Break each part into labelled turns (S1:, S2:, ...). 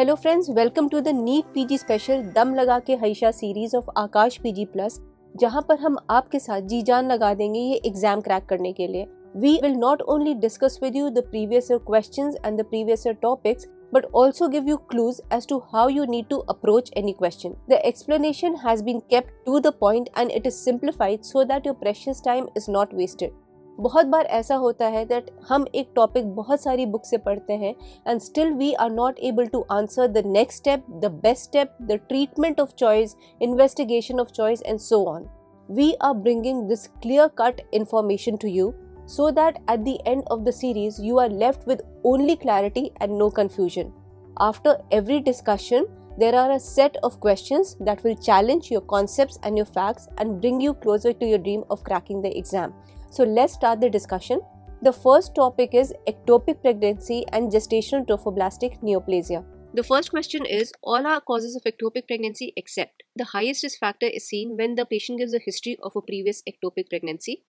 S1: Hello friends welcome to the NEET PG special Dum Laga Ke Haisha series of Aakash PG plus जहाँ पर हम आपके साथ जी जान लगा देंगे ये एग्ज़ाम क्रैक करने के लिए। We will not only discuss with you the previous question and the previous topics but also give you clues as to how you need to approach any question the explanation has been kept to the point and it is simplified so that your precious time is not wasted बहुत बार ऐसा होता है that हम एक topic बहुत सारी book से पढ़ते हैं and still we are not able to answer the next step the best step the treatment of choice investigation of choice and so on we are bringing this clear cut information to you so that at the end of the series you are left with only clarity and no confusion. After every discussion, there are a set of questions that will challenge your concepts and your facts and bring you closer to your dream of cracking the exam. So let's start the discussion. The first topic is ectopic pregnancy and gestational trophoblastic neoplasia. The first question is all are causes of ectopic pregnancy except the highest risk factor is seen when the patient gives a history of a previous ectopic pregnancy.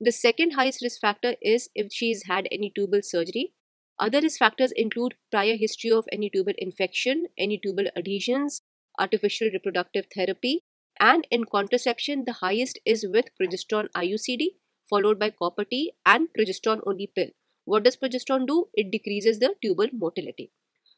S1: The second highest risk factor is if she has had any tubal surgery. Other risk factors include prior history of any tubal infection, any tubal adhesions, artificial reproductive therapy, and in contraception, the highest is with progesterone IUCD followed by copper T and progesterone only pill. What does progesterone do? It decreases the tubal motility.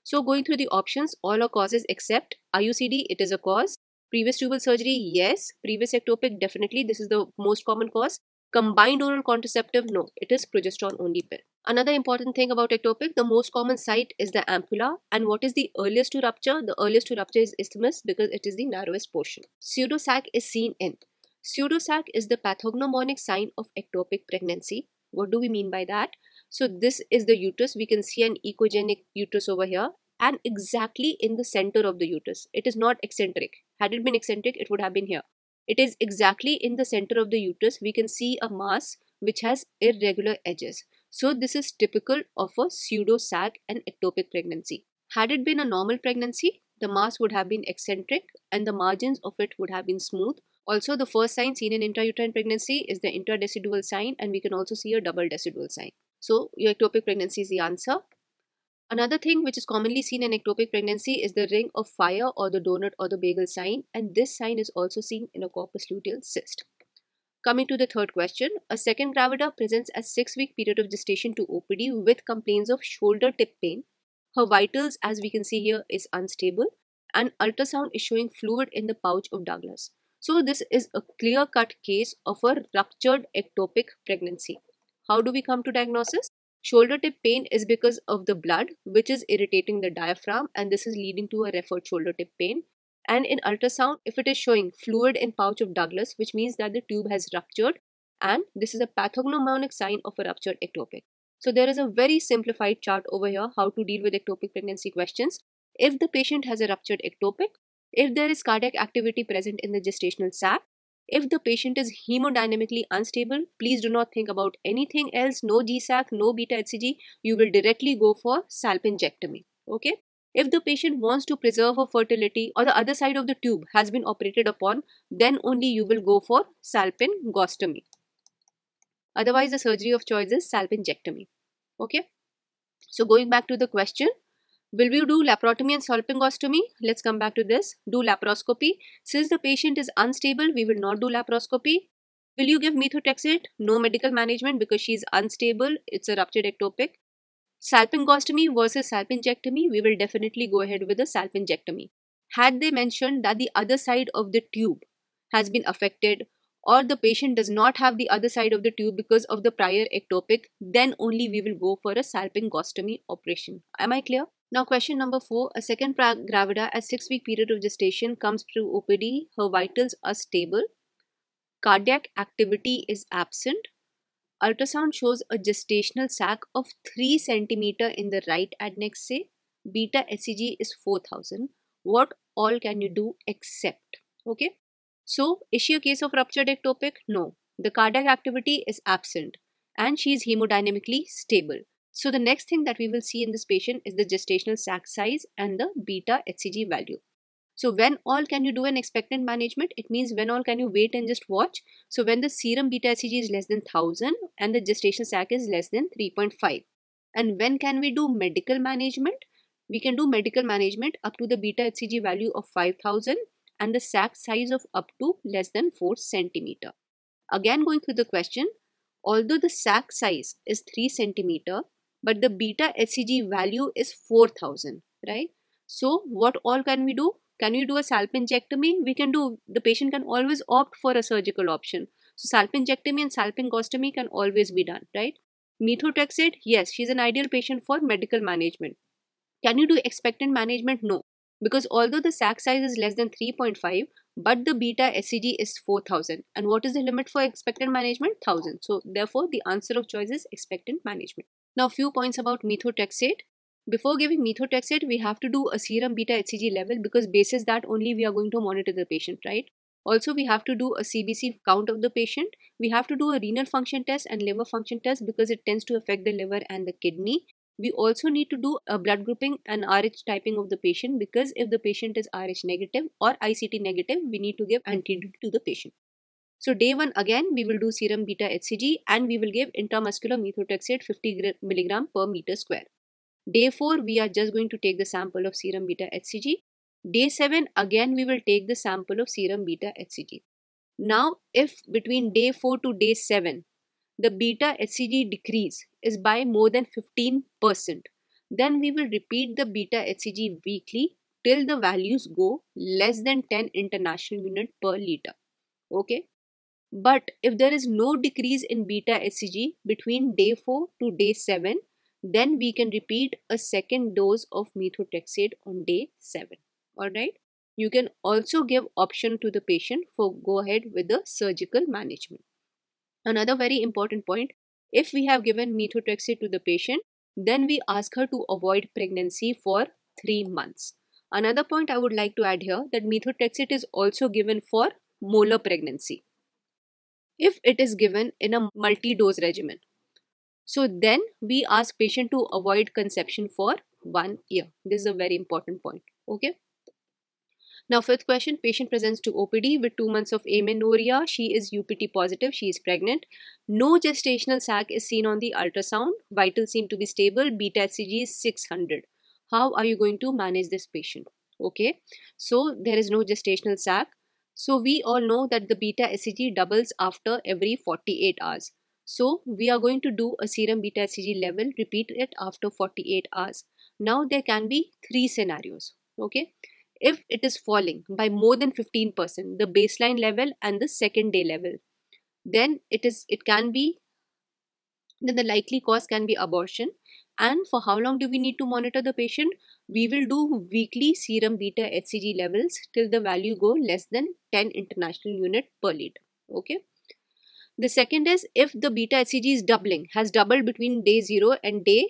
S1: So going through the options, all are causes except IUCD, it is a cause. Previous tubal surgery, yes. Previous ectopic, definitely. This is the most common cause. Combined oral contraceptive, no. It is progesterone only pill. Another important thing about ectopic, the most common site is the ampulla. And what is the earliest to rupture? The earliest to rupture is isthmus because it is the narrowest portion. Pseudosac is seen in Pseudosac is the pathognomonic sign of ectopic pregnancy. What do we mean by that? So this is the uterus. We can see an echogenic uterus over here and exactly in the center of the uterus. It is not eccentric. Had it been eccentric, it would have been here. It is exactly in the center of the uterus. We can see a mass which has irregular edges. So this is typical of a pseudosac and ectopic pregnancy. Had it been a normal pregnancy, the mass would have been eccentric and the margins of it would have been smooth also, the first sign seen in intrauterine pregnancy is the intradecidual sign and we can also see a double decidual sign. So, your ectopic pregnancy is the answer. Another thing which is commonly seen in ectopic pregnancy is the ring of fire or the donut or the bagel sign and this sign is also seen in a corpus luteal cyst. Coming to the third question, a second gravida presents a 6-week period of gestation to OPD with complaints of shoulder tip pain. Her vitals as we can see here is unstable and ultrasound is showing fluid in the pouch of Douglas. So this is a clear-cut case of a ruptured ectopic pregnancy. How do we come to diagnosis? Shoulder tip pain is because of the blood which is irritating the diaphragm and this is leading to a referred shoulder tip pain. And in ultrasound, if it is showing fluid in pouch of Douglas, which means that the tube has ruptured and this is a pathognomonic sign of a ruptured ectopic. So there is a very simplified chart over here how to deal with ectopic pregnancy questions. If the patient has a ruptured ectopic, if there is cardiac activity present in the gestational sac, if the patient is hemodynamically unstable, please do not think about anything else, no GSAC, no beta HCG, you will directly go for salpingectomy. Okay. If the patient wants to preserve her fertility or the other side of the tube has been operated upon, then only you will go for salpingostomy. Otherwise, the surgery of choice is salpingectomy. Okay. So going back to the question, Will we do laparotomy and salpingostomy? Let's come back to this. Do laparoscopy. Since the patient is unstable, we will not do laparoscopy. Will you give methotrexate? No medical management because she is unstable. It's a ruptured ectopic. Salpingostomy versus salpingectomy, we will definitely go ahead with a salpingectomy. Had they mentioned that the other side of the tube has been affected or the patient does not have the other side of the tube because of the prior ectopic, then only we will go for a salpingostomy operation. Am I clear? Now question number 4. A second gravida at 6 week period of gestation comes through OPD. Her vitals are stable. Cardiac activity is absent. Ultrasound shows a gestational sac of 3 cm in the right adnexus. Beta HCG is 4000. What all can you do except? Okay. So is she a case of ruptured ectopic? No. The cardiac activity is absent and she is hemodynamically stable. So the next thing that we will see in this patient is the gestational sac size and the beta HCG value. So when all can you do an expectant management? It means when all can you wait and just watch? So when the serum beta HCG is less than 1000 and the gestational sac is less than 3.5. And when can we do medical management? we can do medical management up to the beta HCG value of 5000 and the sac size of up to less than 4 centimeter. Again going through the question, although the sac size is 3 centimeter, but the beta HCG value is 4000, right? So what all can we do? Can we do a salpingectomy? We can do, the patient can always opt for a surgical option. So salpingectomy and salpingostomy can always be done, right? Methotrexate, yes, she's an ideal patient for medical management. Can you do expectant management? No. Because although the sac size is less than 3.5, but the beta HCG is 4000. And what is the limit for expectant management? 1000. So therefore, the answer of choice is expectant management. Now, few points about methotrexate. Before giving methotrexate, we have to do a serum beta HCG level because basis that only we are going to monitor the patient, right? Also, we have to do a CBC count of the patient. We have to do a renal function test and liver function test because it tends to affect the liver and the kidney. We also need to do a blood grouping and RH typing of the patient because if the patient is RH negative or ICT negative, we need to give antidote to the patient. So day one again we will do serum beta HCG and we will give intramuscular methotrexate 50 milligram per meter square. Day 4 we are just going to take the sample of serum beta HCG. Day 7 again we will take the sample of serum beta HCG. Now if between day 4 to day 7 the beta HCG decrease is by more than 15%, then we will repeat the beta HCG weekly till the values go less than 10 international unit per liter. Okay. But if there is no decrease in beta HCG between day 4 to day 7, then we can repeat a second dose of methotrexate on day 7. Alright. You can also give option to the patient for go ahead with the surgical management. Another very important point, if we have given methotrexate to the patient, then we ask her to avoid pregnancy for 3 months. Another point I would like to add here that methotrexate is also given for molar pregnancy. If it is given in a multi-dose regimen. So then we ask patient to avoid conception for 1 year. This is a very important point. Okay. Now, fifth question patient presents to OPD with two months of amenorrhea. She is UPT positive, she is pregnant. No gestational sac is seen on the ultrasound. Vitals seem to be stable. Beta HCG is 600. How are you going to manage this patient? Okay, so there is no gestational sac. So, we all know that the beta HCG doubles after every 48 hours. So, we are going to do a serum beta HCG level, repeat it after 48 hours. Now, there can be three scenarios. Okay, if it is falling by more than 15% the baseline level and the second day level then it is it can be then the likely cause can be abortion and for how long do we need to monitor the patient we will do weekly serum beta hcg levels till the value go less than 10 international unit per liter okay the second is if the beta hcg is doubling has doubled between day 0 and day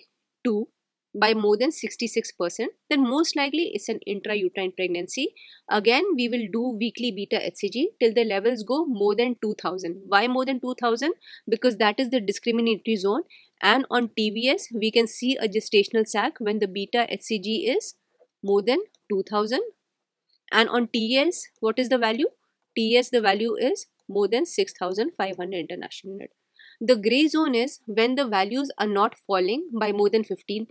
S1: 2 by more than 66%, then most likely it's an intrauterine pregnancy. Again, we will do weekly beta HCG till the levels go more than 2000. Why more than 2000? Because that is the discriminatory zone. And on TVS, we can see a gestational sac when the beta HCG is more than 2000. And on TS, what is the value? TS, the value is more than 6500 international unit. The gray zone is when the values are not falling by more than 15%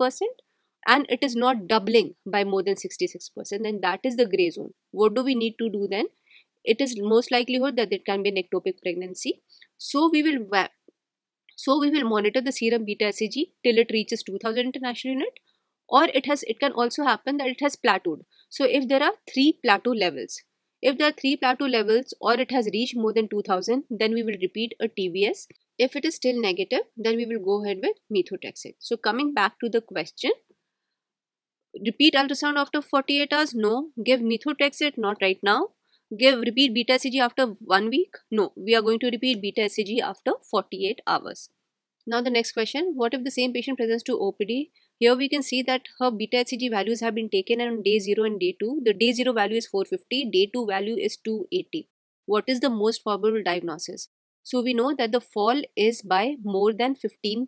S1: and it is not doubling by more than 66% and that is the gray zone. What do we need to do then? It is most likelihood that it can be an ectopic pregnancy. So we will so we will monitor the serum beta HCG till it reaches 2000 international unit or it has it can also happen that it has plateaued. So if there are three plateau levels, if there are three plateau levels or it has reached more than 2000 then we will repeat a TVS if it is still negative, then we will go ahead with methotrexate. So coming back to the question, repeat ultrasound after 48 hours? No. Give methotrexate? Not right now. Give repeat beta HCG after one week? No. We are going to repeat beta HCG after 48 hours. Now the next question, what if the same patient presents to OPD? Here we can see that her beta HCG values have been taken on day 0 and day 2. The day 0 value is 450, day 2 value is 280. What is the most probable diagnosis? So we know that the fall is by more than 15%,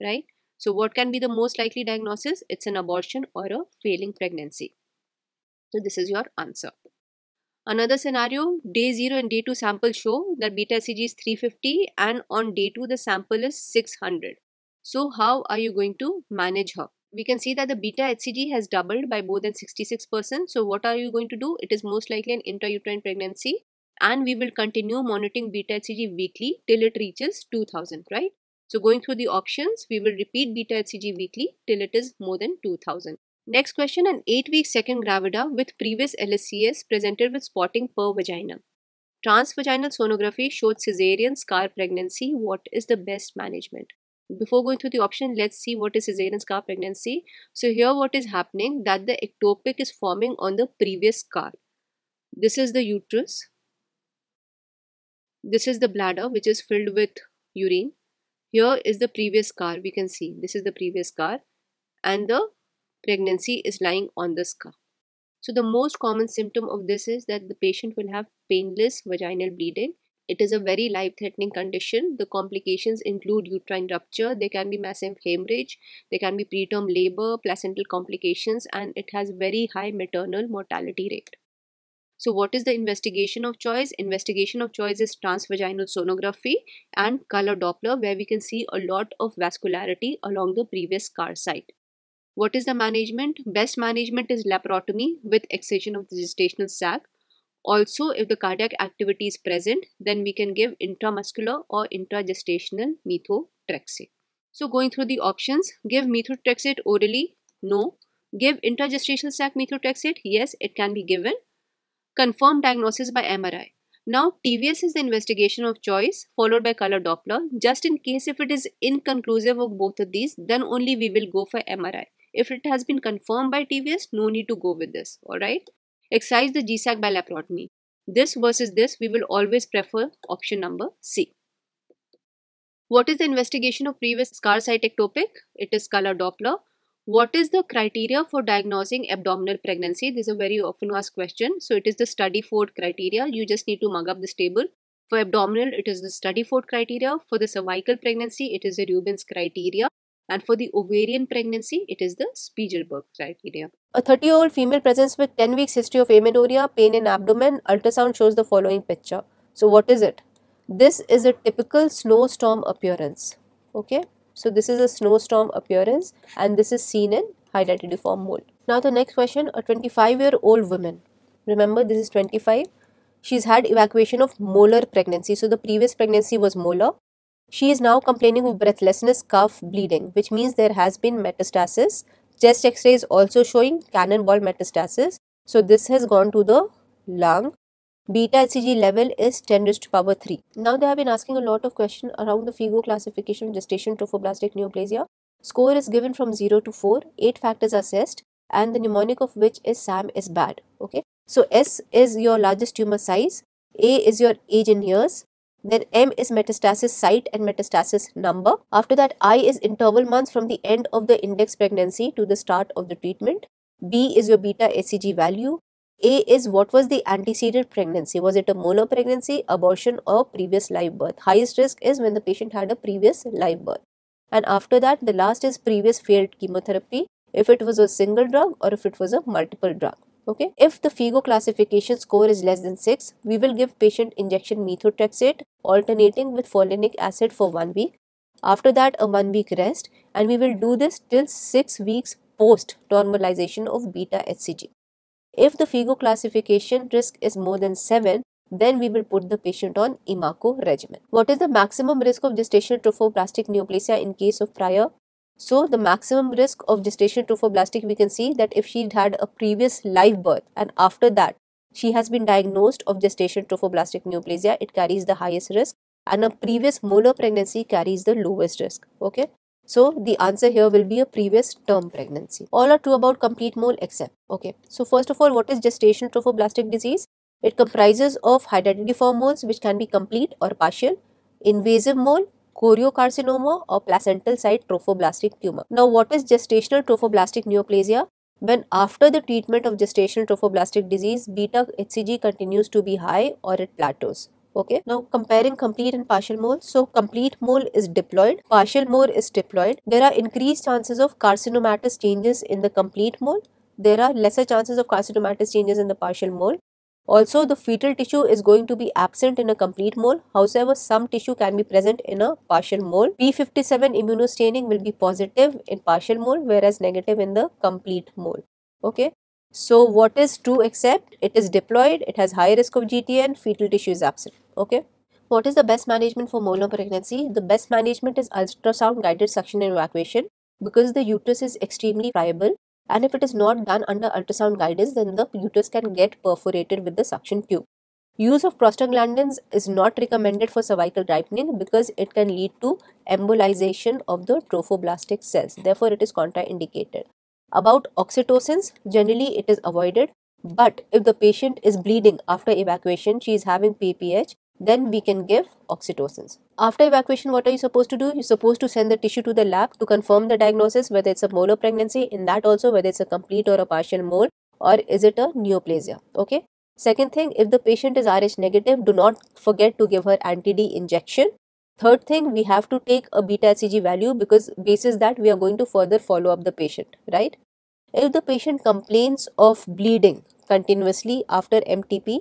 S1: right? So what can be the most likely diagnosis? It's an abortion or a failing pregnancy. So this is your answer. Another scenario, day 0 and day 2 sample show that beta HCG is 350 and on day 2 the sample is 600. So how are you going to manage her? we can see that the beta HCG has doubled by more than 66%. So what are you going to do? It is most likely an intrauterine pregnancy and we will continue monitoring beta HCG weekly till it reaches 2000, right? So going through the options, we will repeat beta HCG weekly till it is more than 2000. Next question, an 8-week second gravida with previous LSCS presented with spotting per vagina. Transvaginal sonography showed cesarean scar pregnancy. What is the best management? Before going through the option, let's see what is cesarean scar pregnancy. So here what is happening that the ectopic is forming on the previous scar. This is the uterus. This is the bladder which is filled with urine. Here is the previous scar. We can see this is the previous scar and the pregnancy is lying on the scar. So the most common symptom of this is that the patient will have painless vaginal bleeding. It is a very life-threatening condition. The complications include uterine rupture, there can be massive hemorrhage, there can be preterm labor, placental complications and it has very high maternal mortality rate. So what is the investigation of choice? Investigation of choice is transvaginal sonography and color Doppler where we can see a lot of vascularity along the previous scar site. What is the management? Best management is laparotomy with excision of the gestational sac. Also, if the cardiac activity is present, then we can give intramuscular or intragestational methotrexate. So going through the options, give methotrexate orally, no. Give intragestational sac methotrexate, yes, it can be given. Confirm diagnosis by MRI. Now, TVS is the investigation of choice followed by color Doppler. Just in case if it is inconclusive of both of these, then only we will go for MRI. If it has been confirmed by TVS, no need to go with this. Alright. Excise the GSAC by laparotomy. This versus this, we will always prefer option number C. What is the investigation of previous scar site ectopic? It is color Doppler. What is the criteria for diagnosing abdominal pregnancy? This is a very often asked question. So it is the Studdiford criteria. You just need to mug up this table. For abdominal, it is the Studdiford criteria. For the cervical pregnancy, it is the Rubin's criteria. And for the ovarian pregnancy, it is the Spiegelberg criteria. A 30 year old female presents with 10 weeks history of amenorrhea, pain in abdomen. Ultrasound shows the following picture. So, what is it? This is a typical snowstorm appearance. Okay. So, this is a snowstorm appearance and this is seen in hydatidiform mole. Now, the next question a 25 year old woman. Remember, this is 25. She's had evacuation of molar pregnancy. So, the previous pregnancy was molar she is now complaining of breathlessness, cough, bleeding, which means there has been metastasis. Chest x-ray is also showing cannonball metastasis. So this has gone to the lung. Beta HCG level is 10 raised to power 3. Now they have been asking a lot of questions around the FIGO classification of gestation trophoblastic neoplasia. Score is given from 0 to 4. 8 factors are assessed and the mnemonic of which is SAM is bad. Okay. So S is your largest tumor size. A is your age in years. Then M is metastasis site and metastasis number. After that, I is interval months from the end of the index pregnancy to the start of the treatment. B is your beta HCG value. A is what was the antecedent pregnancy? Was it a mono pregnancy, abortion or previous live birth? Highest risk is when the patient had a previous live birth. And after that, the last is previous failed chemotherapy, if it was a single drug or if it was a multiple drug okay. If the figo classification score is less than 6 we will give patient injection methotrexate alternating with folinic acid for 1 week. After that a 1 week rest and we will do this till 6 weeks post normalization of beta hcg if the figo classification risk is more than 7 then we will put the patient on EMA-CO regimen. What is the maximum risk of gestational trophoblastic neoplasia in case of prior so the maximum risk of gestational trophoblastic, we can see that if she had a previous live birth and after that she has been diagnosed of gestational trophoblastic neoplasia, it carries the highest risk and a previous molar pregnancy carries the lowest risk. Okay. So the answer here will be a previous term pregnancy. All are true about complete mole except. Okay. So first of all, what is gestational trophoblastic disease? It comprises of hydatidiform moles which can be complete or partial, invasive mole choriocarcinoma or placental site trophoblastic tumor. Now, what is gestational trophoblastic neoplasia? When after the treatment of gestational trophoblastic disease, beta HCG continues to be high or it plateaus. Okay. Now comparing complete and partial mole. So complete mole is diploid, partial mole is diploid. There are increased chances of carcinomatous changes in the complete mole. There are lesser chances of carcinomatous changes in the partial mole. Also, the fetal tissue is going to be absent in a complete mole. However, some tissue can be present in a partial mole. P57 immunostaining will be positive in partial mole whereas negative in the complete mole. Okay. So, what is true except it is diploid, it has high risk of GTN, fetal tissue is absent. Okay. What is the best management for molar pregnancy? The best management is ultrasound guided suction and evacuation because the uterus is extremely friable and if it is not done under ultrasound guidance then the uterus can get perforated with the suction tube. Use of prostaglandins is not recommended for cervical ripening because it can lead to embolization of the trophoblastic cells. Therefore, it is contraindicated. About oxytocins, generally it is avoided. But if the patient is bleeding after evacuation, she is having PPH, then we can give oxytocins. After evacuation, what are you supposed to do? You're supposed to send the tissue to the lab to confirm the diagnosis, whether it's a molar pregnancy, in that also whether it's a complete or a partial mole, or is it a neoplasia. Okay. Second thing, if the patient is Rh negative, do not forget to give her anti-D injection. Third thing, we have to take a beta HCG value because basis that we are going to further follow up the patient, right? If the patient complains of bleeding continuously after MTP,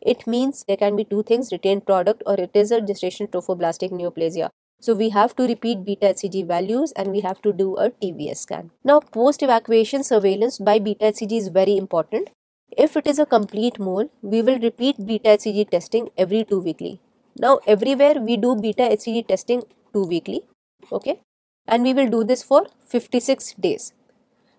S1: it means there can be two things retained product or it is a gestational trophoblastic neoplasia. So we have to repeat beta HCG values and we have to do a TVS scan. Now post evacuation surveillance by beta HCG is very important. If it is a complete mole, we will repeat beta HCG testing every two weekly. Now everywhere we do beta HCG testing two weekly. Okay. And we will do this for 56 days.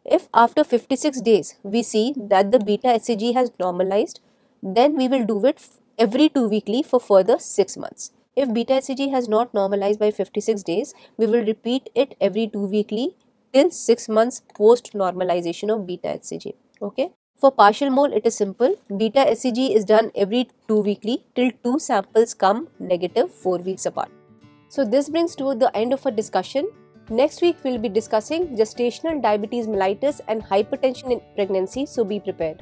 S1: If after 56 days we see that the beta HCG has normalized, then we will do it every two weekly for further 6 months. If beta HCG has not normalized by 56 days, we will repeat it every two weekly till 6 months post normalization of beta HCG. Okay. For partial mole, it is simple. Beta HCG is done every two weekly till two samples come negative 4 weeks apart. So this brings to the end of our discussion. Next week, we'll be discussing gestational diabetes mellitus and hypertension in pregnancy, so be prepared.